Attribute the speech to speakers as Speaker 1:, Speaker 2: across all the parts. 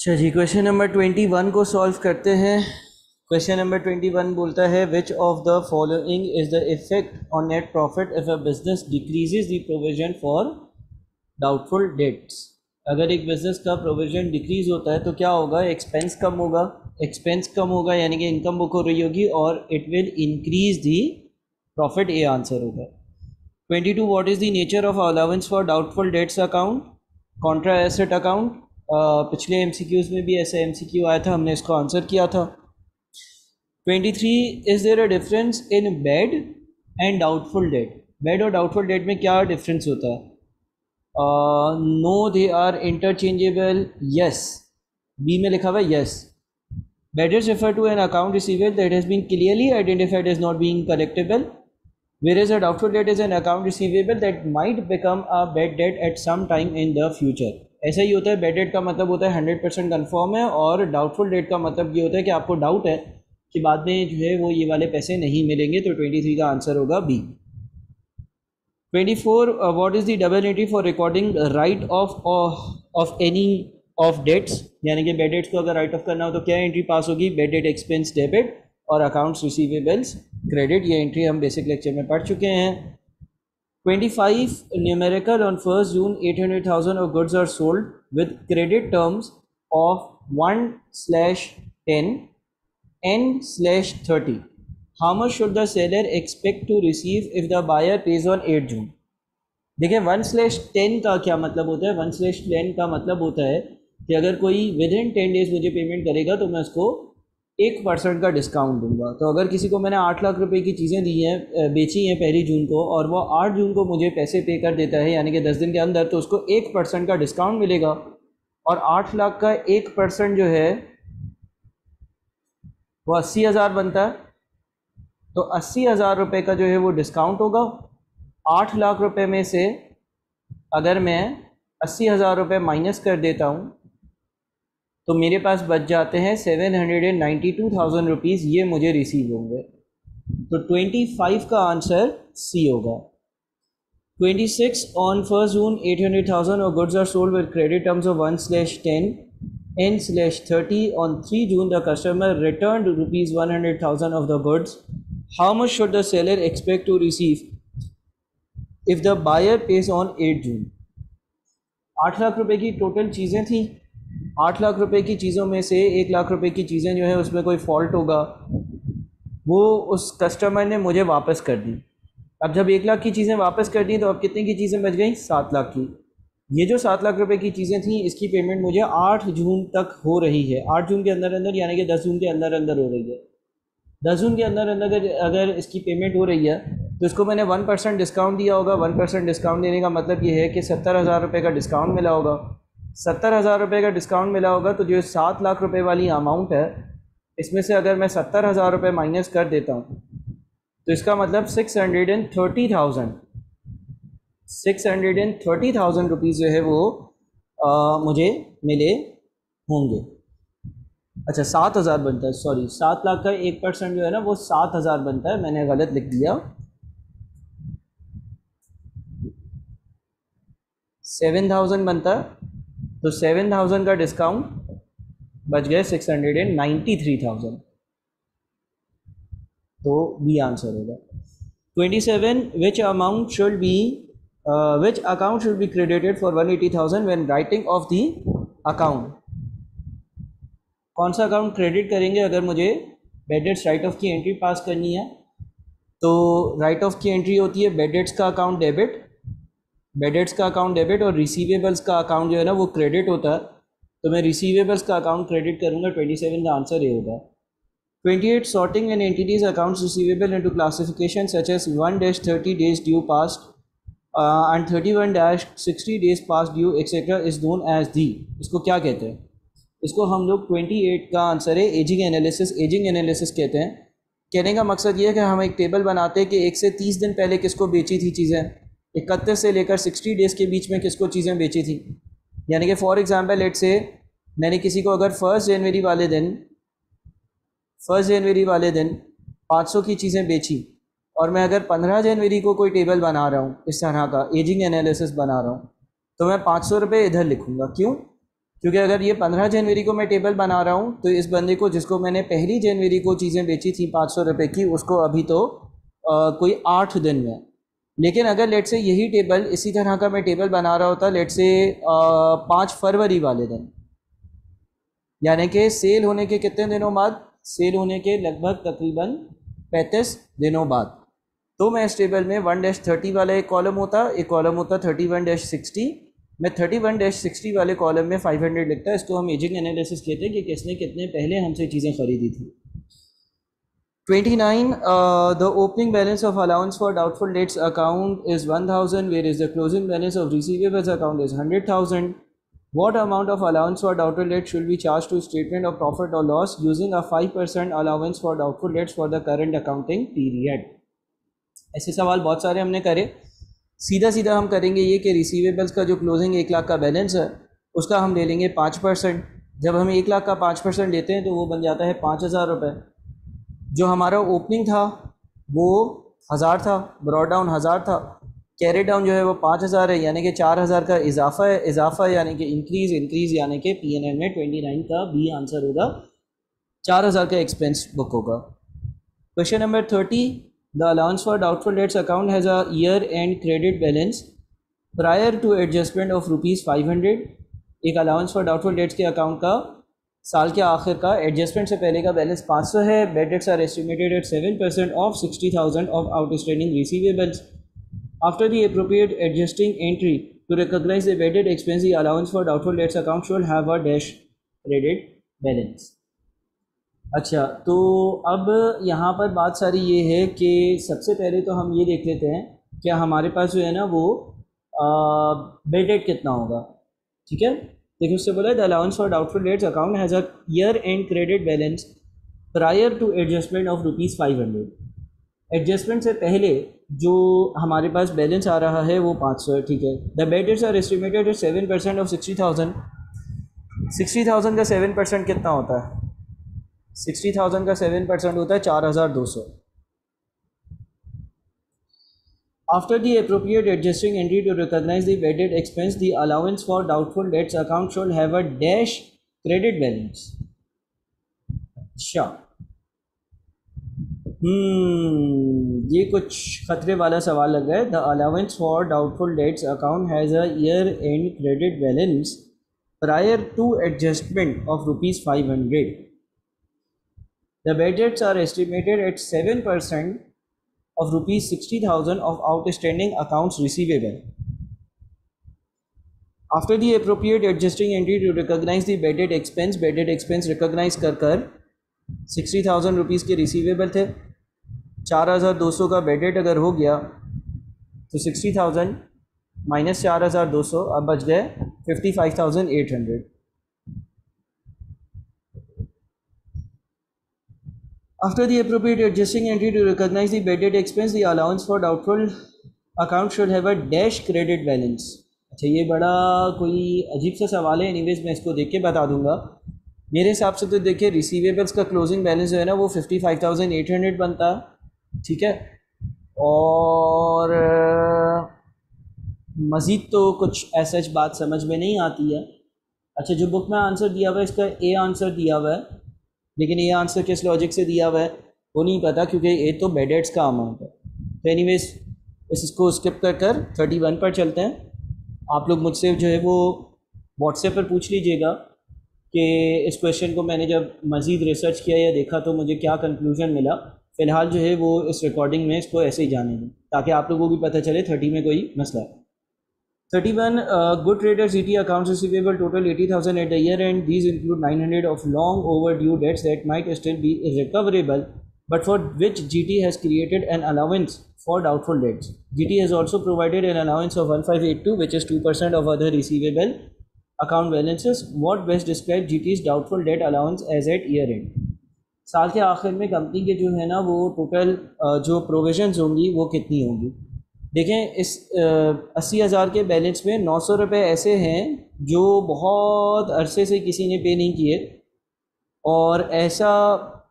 Speaker 1: अच्छा जी question number twenty one को सॉल्व करते हैं। क्वेश्चन नंबर ट्वेंटी वन बोलता है which of the following is the effect on net profit if a business decreases the provision for doubtful debts अगर एक business का प्रोविज़न डिक्रीज होता है तो क्या होगा? एक्सपेंस कम होगा। एक्सपेंस कम होगा, यानी कि इनकम बुक हो रही होगी और it will increase the profit A answer होगा। Twenty two what is the nature of allowance for doubtful debts account contra asset account पिछले एम में भी ऐसा एमसीक्यू आया था, हमने इसको आंसर किया था। Twenty three is there a difference in bad and doubtful debt bad और डाउटफुल डेट में क्या डिफरेंस होता? है no they are interchangeable yes B में लिखा हुआ है yes is refer to an account receivable that has been clearly identified is not being collectable whereas a doubtful debt is an account receivable that might become a bad debt at some time in the future. ऐसा ही होता है bed debt का मतलब होता है hundred percent confirm है और doubtful date का मतलब ये होता है कि आपको डाउट है कि बाद में जो है वो ये वाले पैसे नहीं मिलेंगे तो ट्वेंटी थ्री का आंसर होगा B twenty four what is the double entry for recording write off of any of debts यानी कि बेड डेट्स को अगर राइट ऑफ़ करना हो तो क्या एंट्री पास होगी? बेड डेट एक्सपेंस डेबिट और अकाउंट्स रिसीवेबल्स क्रेडिट ये एंट्री हम बेसिक लेक्चर में पढ़ चुके हैं। 25 numerical on 1st June 800,000 of goods are sold with credit terms of 1 slash 10 n slash 30 how much should the seller expect to receive if the buyer pays on 8 June देखिए one slash ten का क्या मतलब होता है one slash ten का मतलब होता है कि अगर कोई विद इन टेन डेज़ मुझे पेमेंट करेगा तो मैं उसको एक परसेंट का डिस्काउंट दूँगा। तो अगर किसी को मैंने आठ लाख रुपए की चीज़ें दी हैं बेची हैं पहली जून को, और वो आठ जून को मुझे पैसे पे कर देता है, यानी कि दस दिन के अंदर तो उसको एक परसेंट का डिस्काउंट मिलेगा। और आठ लाख का एक परसेंट जो है, वो अस्सी हज़ार बनता है। तो अस्सी हज़ार रुपये का जो है वो डिस्काउंट होगा। आठ लाख रुपए में से अगर मैं अस्सी हज़ार रुपये माइनस कर देता हूँ तो मेरे पास बच जाते हैं seven hundred and ninety two thousand rupees ये मुझे रिसीव होंगे। तो ट्वेंटी फाइव का आंसर सी होगा। Twenty six on first June eight hundred thousand और goods are sold with credit terms of one slash ten n slash thirty on three June the customer return rupees one hundred thousand of the goods how much should the seller expect to receive if the buyer pays on eight June आठ लाख रुपए की total चीज़ें थी। आठ लाख रुपए की चीज़ों में से एक लाख रुपए की चीज़ें जो है उसमें कोई फॉल्ट होगा, वो उस कस्टमर ने मुझे वापस कर दी। अब जब एक लाख की चीज़ें वापस कर दी तो अब कितने की चीज़ें बच गई? सात लाख की। ये जो सात लाख रुपए की चीज़ें थी, इसकी पेमेंट मुझे आठ जून तक हो रही है। आठ जून के अंदर अंदर, यानी कि दस जून के अंदर अंदर हो रही है। दस जून के अंदर अंदर अगर अगर इसकी पेमेंट हो रही है तो इसको मैंने वन परसेंट डिस्काउंट दिया होगा। वन परसेंट डिस्काउंट देने का मतलब ये है कि सत्तर हज़ार रुपये का डिस्काउंट मिला होगा। सत्तर हज़ार रुपये का डिस्काउंट मिला होगा तो जो सात लाख रुपए वाली अमाउंट है इसमें से अगर मैं सत्तर हज़ार रुपये माइनस कर देता हूँ तो इसका मतलब six hundred and thirty thousand six hundred and thirty thousand rupees जो है वो आ, मुझे मिले होंगे। अच्छा सात हज़ार बनता है सॉरी सात लाख का एक परसेंट जो है ना वो सात हज़ार बनता है मैंने गलत लिख दिया। सेवन थाउज़ेंड बनता है तो सेवन थाउज़ेंड का डिस्काउंट बच गए six hundred and ninety three thousand तो बी आंसर होगा। Twenty seven which amount should be which account should be credited for one eighty thousand when writing off the account कौन सा account credit करेंगे अगर मुझे bad debts write off की entry pass करनी है? तो राइट ऑफ़ की एंट्री होती है बेडेट्स का अकाउंट डेबिट बेडेट्स का अकाउंट डेबिट और रिसीवेबल्स का अकाउंट जो है ना, वो क्रेडिट होता है। तो मैं रिसीवेबल्स का अकाउंट क्रेडिट करूँगा ट्वेंटी सेवन का आंसर ये होगा। Twenty eight sorting and entities accounts receivable into classification such as one dash thirty days due past and thirty one dash sixty days past due etcetera is known as the इसको क्या कहते हैं? इसको हम लोग twenty eight का answer है ageing analysis ageing analysis कहते हैं। कहने का मकसद ये है कि हम एक टेबल बनाते हैं कि एक से तीस दिन पहले किसको बेची थी चीज़ें। इकतीस से लेकर सिक्सटी डेज़ के बीच में किसको चीज़ें बेची थी? यानी कि फॉर एग्ज़ाम्पल लेट से मैंने किसी को अगर फ़र्स्ट जनवरी वाले दिन फ़र्स्ट जनवरी वाले दिन 500 की चीज़ें बेची और मैं अगर 15 जनवरी को कोई टेबल बना रहा हूँ इस तरह का एजिंग एनालिसिस बना रहा हूँ तो मैं पाँच सौ रुपये इधर लिखूँगा। क्यों? क्योंकि अगर ये पंद्रह जनवरी को मैं टेबल बना रहा हूँ तो इस बंदे को जिसको मैंने पहली जनवरी को चीज़ें बेची थी पाँच सौ रुपये की उसको अभी तो आ, कोई आठ दिन में लेकिन अगर लेट से यही टेबल इसी तरह का मैं टेबल बना रहा होता लेट से पाँच फरवरी वाले दिन। यानी कि सेल होने के कितने दिनों बाद? सेल होने के लगभग तकरीबन पैंतीस दिनों बाद। तो मैं इस टेबल में वन डैश थर्टी वाला एक कॉलम होता, एक कॉलम होता थर्टी वन डैश सिक्सटी मैं थर्टी वन डैश सिक्सटी वाले कॉलम में फाइव हंड्रेड लिखता, इसको हम एजिंग एनालिसिस कहते हैं कि किसने कितने पहले हमसे चीज़ें खरीदी थी। Twenty nine the opening balance of allowance for doubtful debts account is one thousand where is the closing balance of receivables account is hundred thousand What amount of allowance for doubtful debt should be charged to statement of profit or loss using a 5% allowance for doubtful debts for the current accounting period? ऐसे सवाल बहुत सारे हमने करे। सीधा सीधा हम करेंगे ये कि रिसीवेबल्स का जो क्लोजिंग एक लाख का बैलेंस है, उसका हम ले लेंगे पाँच परसेंट जब हम एक लाख का पाँच परसेंट लेते हैं तो वो बन जाता है पाँच हज़ार रुपये जो हमारा ओपनिंग था, वो हज़ार था ब्रॉड डाउन हज़ार था। कैरी डाउन जो है वो पाँच हज़ार है, यानी कि चार हज़ार का इजाफा है। इजाफा यानी कि इंक्रीज़ इंक्रीज़ यानी कि पी एन एन में ट्वेंटी नाइन का बी आंसर होगा। चार हज़ार का एक्सपेंस बुक होगा। Question number thirty The allowance for doubtful debts account has a year-end credit balance prior to adjustment of rupees 500 एक अलाउंस फॉर डाउटफुल डेट्स के account का साल के आखिर का एडजस्टमेंट से पहले का बैलेंस 500 है। Bad debts are estimated at seven percent of sixty thousand of outstanding receivables after the appropriate adjusting entry to recognize the bedded expense, the allowance for doubtful debts account should have a dash credit अच्छा तो अब यहाँ पर बात सारी ये है कि सबसे पहले तो हम ये देख लेते हैं कि हमारे पास जो है ना वो बेडेड कितना होगा? ठीक है? देखिए, उससे बोला the allowance for doubtful debts account has a year end credit balance prior to adjustment of rupees five hundred adjustment से पहले जो हमारे पास बैलेंस आ रहा है, वो पाँच सौ है, ठीक है। The bad debts are estimated at seven percent of sixty thousand sixty thousand का सेवन परसेंट कितना होता है? सिक्सटी थाउज़ेंड का सेवन परसेंट होता है, चार हज़ार दो सौ। After the appropriate adjusting entry to recognize the wedded expense, the allowance for doubtful debts account should have a dash credit balance. अच्छा हम्म ये कुछ खतरे वाला सवाल लग रहा है the allowance for doubtful debts account has a year end credit balance prior to adjustment of rupees five hundred The budgets are estimated at 7% of rupees 60,000 of outstanding accounts receivable. After the appropriate adjusting entry to recognize the bedded expense, bedded expense recognize कर कर sixty thousand rupees के receivable थे चार हज़ार दो सौ का bedded अगर हो गया तो सिक्सटी थाउज़ेंड माइनस चार हज़ार दो सौ अब बच गए fifty five thousand eight hundred After the appropriate adjusting entry to recognize the bedded expense, the allowance for doubtful account should have a dash credit balance. अच्छा ये बड़ा कोई अजीब सा सवाल है। एनीवेज मैं इसको देख के बता दूँगा। मेरे हिसाब से तो देखिए रिसीवेबल्स का क्लोजिंग बैलेंस जो है ना वो fifty five thousand eight hundred बनता। है ठीक है? और मज़ीद तो कुछ ऐसा बात समझ में नहीं आती है। अच्छा जो बुक में आंसर दिया हुआ है इसका ए आंसर दिया हुआ है। लेकिन ये आंसर किस लॉजिक से दिया हुआ है? वो नहीं पता, क्योंकि ये तो बेडेट्स का अमाउंट है तो एनी इसको स्किप कर कर थर्टी वन पर चलते हैं। आप लोग मुझसे जो है वो व्हाट्सएप पर पूछ लीजिएगा कि इस क्वेश्चन को मैंने जब मज़ीद रिसर्च किया या देखा तो मुझे क्या कंक्लूजन मिला। फ़िलहाल जो है वो इस रिकॉर्डिंग में इसको ऐसे ही जाने दें, ताकि आप लोगों को भी पता चले थर्टी में कोई मसला। है 31 uh, good traders GT accounts receivable total 80,000 at the year end. These include 900 of long overdue debts that might still be irrecoverable, but for which GT has created an allowance for doubtful debts. GT has also provided an allowance of 1582, which is 2% of other receivable account balances. What best describes GT's doubtful debt allowance as at year end? साल के आखिर में company के जो है ना वो total जो प्रोविजंस होंगी वो कितनी होंगी देखें, इस अस्सी हज़ार के बैलेंस में नौ सौ रुपये ऐसे हैं जो बहुत अरसे से किसी ने पे नहीं किए और ऐसा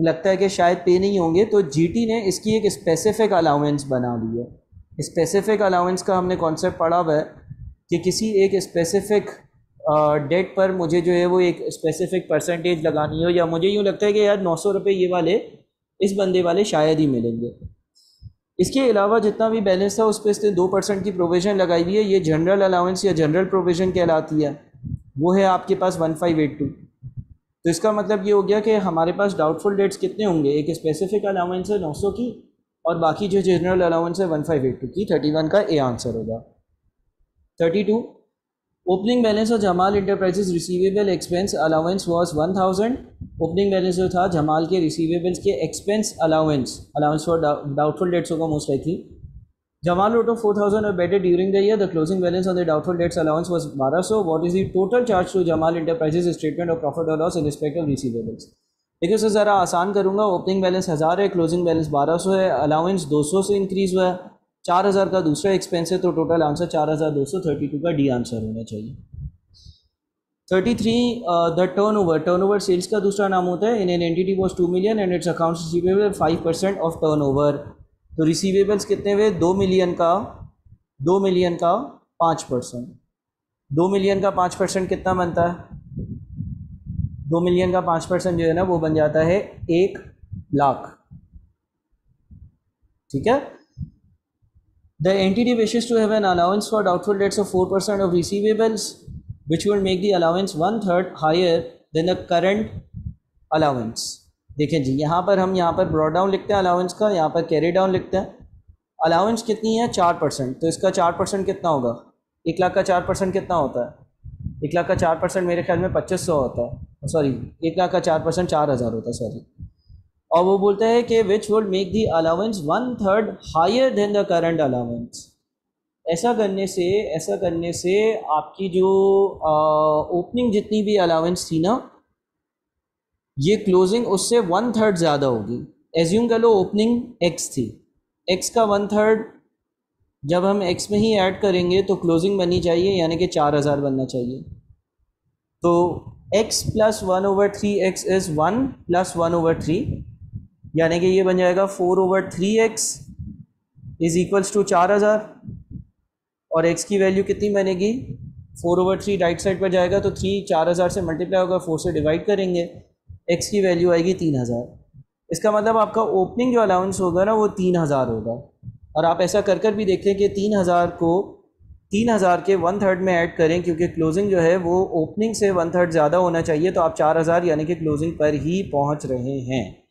Speaker 1: लगता है कि शायद पे नहीं होंगे तो जीटी ने इसकी एक स्पेसिफ़िक अलाउंस बना दी है। स्पेसिफ़िक अलाउंस का हमने कॉन्सेप्ट पढ़ा हुआ है कि किसी एक स्पेसिफ़िक डेट पर मुझे जो है वो एक स्पेसिफिक परसेंटेज लगानी हो या मुझे यूँ लगता है कि यार नौ सौ रुपये ये वाले इस बंदे वाले शायद ही मिलेंगे। इसके अलावा जितना भी बैलेंस था उस पर इसने दो परसेंट की प्रोविज़न लगाई हुई है। ये जनरल अलाउंस या जनरल प्रोविज़न कहलाती है। वो है आपके पास वन फाइव एट टू तो इसका मतलब ये हो गया कि हमारे पास डाउटफुल डेट्स कितने होंगे? एक स्पेसिफिक अलाउंस है नौ सौ की, और बाकी जो जनरल अलाउंस है वन फाइव एट टू की। थर्टी वन का ए आंसर होगा। Thirty two opening balance of Jamal enterprises receivable expense allowance was one thousand opening balance जो था जमाल के रिसीवेबल्स के expense allowance allowance for doubtful debts होगा मोस्ट आई थी जमाल रोटो फोर थाउज़ेंड और better during the year the closing balance of the doubtful debts allowance was बारह सौ. What is the total charge to Jamal enterprises statement और प्रॉफिट और loss in respect of receivables देखिए सर, ज़रा आसान करूँगा. Opening balance हज़ार है क्लोजिंग बैलेंस बारह सौ है. अलाउंस दो सौ से इंक्रीज हुआ है. चार हज़ार का दूसरा एक्सपेंस है तो टोटल आंसर चार हज़ार दो सौ थर्टी टू का डी आंसर होना चाहिए। Thirty three the turnover turnover sales का दूसरा नाम होता है। In an entity was two million and its account receivable five percent of turnover तो रिसीवेबल्स कितने हुए? दो मिलियन का, दो मिलियन का पाँच परसेंट दो मिलियन का पाँच परसेंट कितना बनता है? दो मिलियन का पाँच परसेंट जो है ना, वो बन जाता है एक लाख। ठीक है? Entity wishes to have an allowance for doubtful debts of four percent of receivables which would make the allowance one third higher than the current allowance देखें जी, यहाँ पर हम यहाँ पर ब्रॉड डाउन लिखते हैं अलाउंस का, यहाँ पर कैरी डाउन लिखते हैं। अलाउंस कितनी है? चार परसेंट। तो इसका चार परसेंट कितना होगा? एक लाख का चार परसेंट कितना होता है? एक लाख का चार परसेंट मेरे ख्याल में पच्चीस सौ होता है। सॉरी एक लाख का चार परसेंट चार हज़ार होता है सॉरी और वो बोलता है कि which would make the allowance one third higher than the current allowance ऐसा करने से, ऐसा करने से आपकी जो ओपनिंग जितनी भी अलाउंस थी ना, ये क्लोजिंग उससे वन थर्ड ज़्यादा होगी। एज्यूम कर लो ओपनिंग एक्स थी। एक्स का वन थर्ड जब हम एक्स में ही ऐड करेंगे तो क्लोजिंग बननी चाहिए, यानी कि चार हज़ार बनना चाहिए। तो X plus one over three X is one plus one over three यानी कि ये बन जाएगा four over three X is equals to चार हज़ार। और एक्स की वैल्यू कितनी बनेगी? Four over three right side पर जाएगा तो थ्री चार हज़ार से मल्टीप्लाई होगा फोर से डिवाइड करेंगे। एक्स की वैल्यू आएगी तीन हज़ार। इसका मतलब आपका ओपनिंग जो अलाउंस होगा ना, वो तीन हज़ार होगा। और आप ऐसा कर कर भी देखें कि तीन हज़ार को, तीन हज़ार के वन थर्ड में ऐड करें, क्योंकि क्लोजिंग जो है वो ओपनिंग से वन थर्ड ज़्यादा होना चाहिए तो आप चार हज़ार यानी कि क्लोजिंग पर ही पहुँच रहे हैं।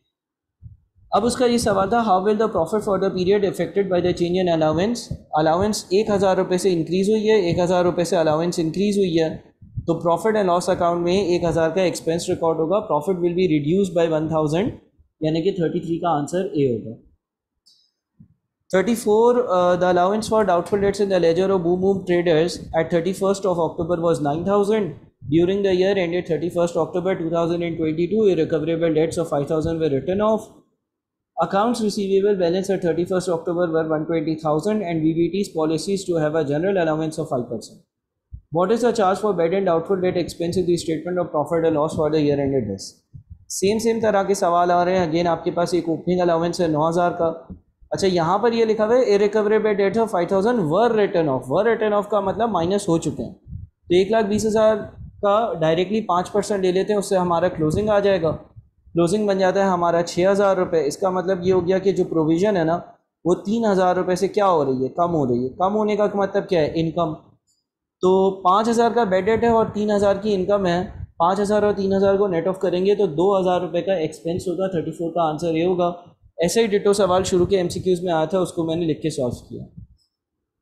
Speaker 1: अब उसका ये सवाल था how will the profit for the period affected by the change in allowance allowance एक हज़ार रुपये से इंक्रीज़ हुई है, एक हज़ार रुपये से अलाउंस इंक्रीज़ हुई है। तो प्रॉफिट एंड लॉस अकाउंट में एक हज़ार का एक्सपेंस रिकॉर्ड होगा profit will be reduce by one thousand यानी कि थर्टी थ्री का आंसर ए होगा। Thirty four the allowance for doubtful debts in the ledger of बू move traders at thirty first of October was nine thousand during the year ended thirty first October two thousand and twenty two recoverable debts of five thousand were written of October were one twenty thousand and we B tease policies to have a general allowance of five percent What is the charge for bad and doubtful debt expense in the statement of profit or loss for the year ended this? Same same तरह के सवाल आ रहे हैं again आपके पास एक opening allowance है नौ हज़ार का अच्छा यहाँ पर ये लिखा हुआ है a irrecoverable debt of five thousand were written of were written of का मतलब माइनस हो चुके हैं तो एक लाख बीस हज़ार का डायरेक्टली पाँच परसेंट ले लेते हैं उससे हमारा क्लोजिंग आ जाएगा क्लोजिंग बन जाता है हमारा छः हज़ार रुपये इसका मतलब ये हो गया कि जो प्रोविज़न है ना, वो तीन हज़ार रुपये से क्या हो रही है? कम हो रही है। कम होने का मतलब क्या है? इनकम तो पाँच हज़ार का बेड रेट है और तीन हज़ार की इनकम है। पाँच हज़ार और तीन हज़ार को नेट ऑफ़ करेंगे तो दो हज़ार रुपये का एक्सपेंस होगा। थर्टी फोर का आंसर ये होगा। ऐसे ही डिटो सवाल शुरू के एम सी क्यूज़ में आया था, उसको मैंने लिख के सॉल्व किया।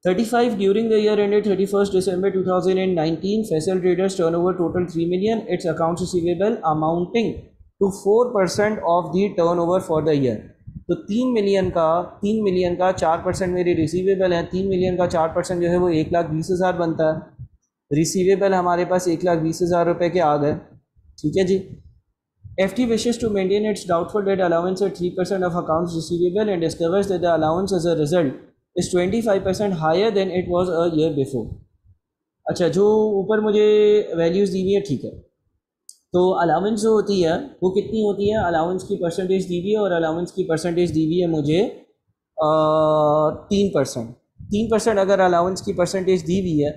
Speaker 1: Thirty five during the year ended thirty first December two thousand and nineteen Faisal traders turnover total three million its account receivable amounting to four percent of the turnover for the year तो तीन million का, तीन million का चार percent मेरी receivable है, तीन million का चार परसेंट जो है वो एक लाख बीस हज़ार बनता है। रिसीवेबल हमारे पास एक लाख बीस हज़ार रुपये के आ गए ठीक है जी? F T wishes to maintain its doubtful debt allowance at three percent of accounts receivable and discovers that the allowance as a result is twenty five percent higher than it was a year before अच्छा जो ऊपर मुझे values दी हुई है, ठीक है। तो allowance जो होती है, वो कितनी होती है? अलाउंस की परसेंटेज दी हुई है और अलाउंस की परसेंटेज दी हुई है मुझे तीन परसेंट तीन परसेंट अगर अलाउंस की परसेंटेज दी हुई है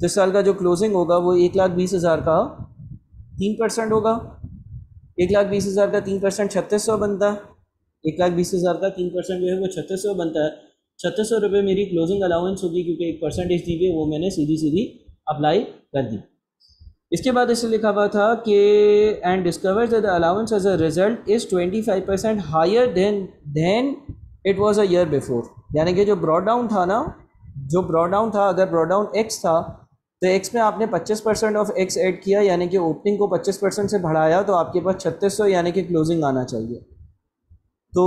Speaker 1: तो इस साल का जो क्लोजिंग होगा, वो एक लाख बीस हज़ार का तीन परसेंट होगा। एक लाख बीस हज़ार का तीन परसेंट छत्तीस सौ बनता है। एक लाख बीस हज़ार का तीन परसेंट जो है, वो छत्तीस सौ बनता है। छत्तीस सौ रुपये मेरी क्लोजिंग अलाउंस होगी क्योंकि एक परसेंटेज दी हुई है, वो मैंने सीधी सीधी अप्लाई कर दी। इसके बाद इसे लिखा हुआ था कि and discover the allowance as a result is twenty five percent higher than than it was a year before यानी कि जो ब्रॉड डाउन था ना, जो ब्रॉड डाउन था, अगर ब्रॉड डाउन एक्स था तो एक्स में आपने 25 परसेंट ऑफ़ एक्स ऐड किया, यानी कि ओपनिंग को 25 परसेंट से बढ़ाया तो आपके पास छत्तीस सौ यानी कि क्लोजिंग आना चाहिए। तो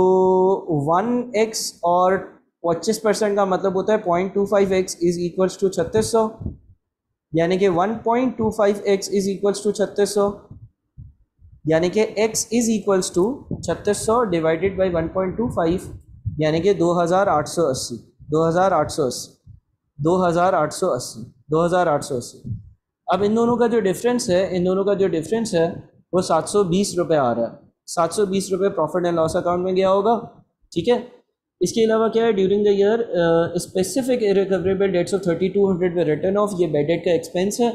Speaker 1: वन एक्स और पच्चीस परसेंट का मतलब होता है point two five X is equals to छत्तीस सौ। यानी कि one point two five X is equals to छत्तीस सौ। यानी कि एक्स इज़ इक्वल्स टू छत्तीस सौ divided by one point two five, यानी कि दो हज़ार आठ सौ अस्सी। दो हज़ार आठ सौ अस्सी। दो हज़ार आठ सौ अस्सी। दो हज़ार आठ सौ अस्सी। अब इन दोनों का जो डिफरेंस है, इन दोनों का जो डिफरेंस है, वो सात सौ बीस रुपये आ रहा है। सात सौ बीस रुपये प्रॉफिट एंड लॉस अकाउंट में गया होगा। ठीक है? इसके अलावा क्या है during the year specific irrecoverable debts of thirty two hundred में रिटर्न ऑफ़ ये बेड डेट का एक्सपेंस है.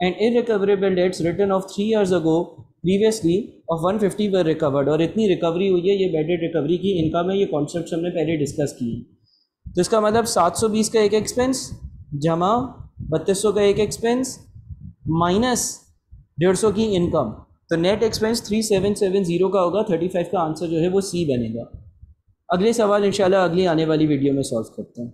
Speaker 1: And irrecoverable debts written of three years ago previously of one fifty were recovered और इतनी रिकवरी हुई है, ये बेड डेट रिकवरी की इनका में ये कॉन्सेप्ट हमने पहले डिस्कस किए तो इसका मतलब सात सौ बीस का एक एक्सपेंस जमा बत्तीस सौ का एक एक्सपेंस माइनस डेढ़ सौ की इनकम तो net expense three seven seven zero का होगा थर्टी फाइव का आंसर जो है वो सी बनेगा। अगले सवाल इंशाल्लाह अगली आने वाली वीडियो में सॉल्व करते हैं।